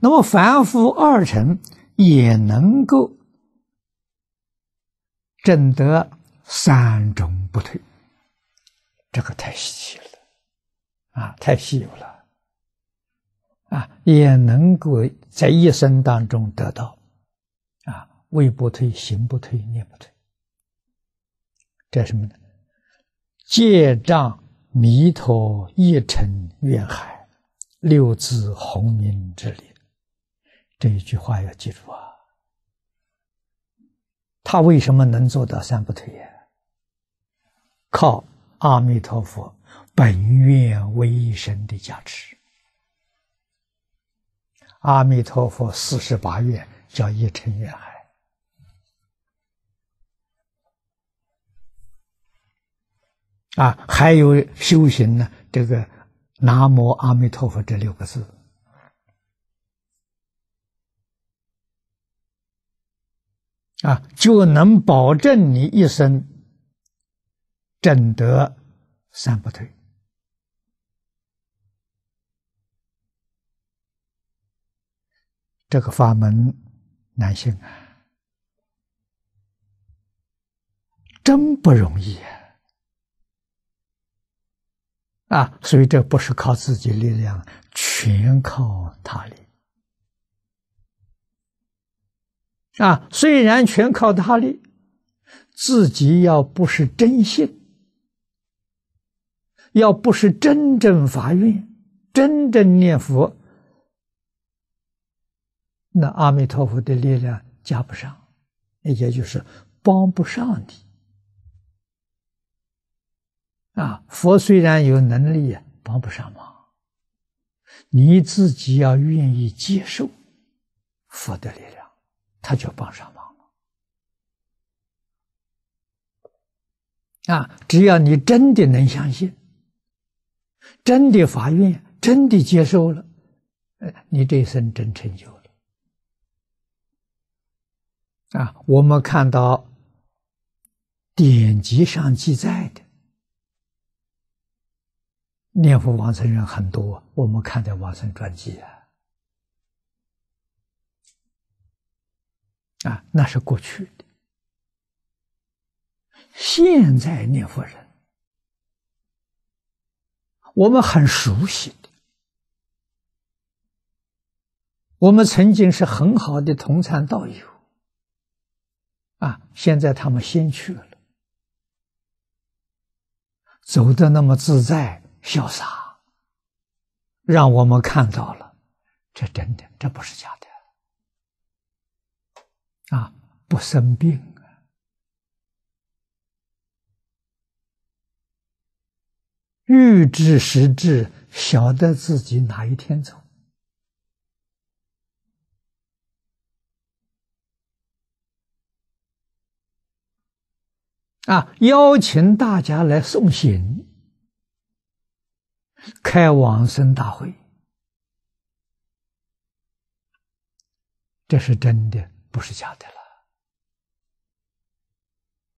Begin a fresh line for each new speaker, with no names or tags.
那么凡夫二乘也能够证得三种不退，这个太稀奇了，啊，太稀有了，啊，也能够在一生当中得到，啊，位不退，行不退，念不退，这什么呢？戒障弥陀一尘愿海，六字洪名之力。这一句话要记住啊！他为什么能做到三不退呀？靠阿弥陀佛本愿威神的加持。阿弥陀佛四十八愿叫一尘愿海啊，还有修行呢。这个南无阿弥陀佛这六个字。啊，就能保证你一生正得三不退。这个法门难行啊，真不容易啊！啊，所以这不是靠自己力量，全靠他力。啊，虽然全靠他力，自己要不是真信，要不是真正发愿、真正念佛，那阿弥陀佛的力量加不上，也就是帮不上你。啊，佛虽然有能力，帮不上忙，你自己要愿意接受佛的力量。他就帮上忙了啊！只要你真的能相信，真的发愿，真的接受了，你这一生真成就了啊！我们看到典籍上记载的念佛往生人很多，我们看的往生传记啊。啊，那是过去的。现在念佛人，我们很熟悉的，我们曾经是很好的同参道友。啊，现在他们先去了，走的那么自在潇洒，让我们看到了，这真的，这不是假的。啊，不生病啊！预知时至，晓得自己哪一天走。啊，邀请大家来送行，开往生大会，这是真的。不是假的了。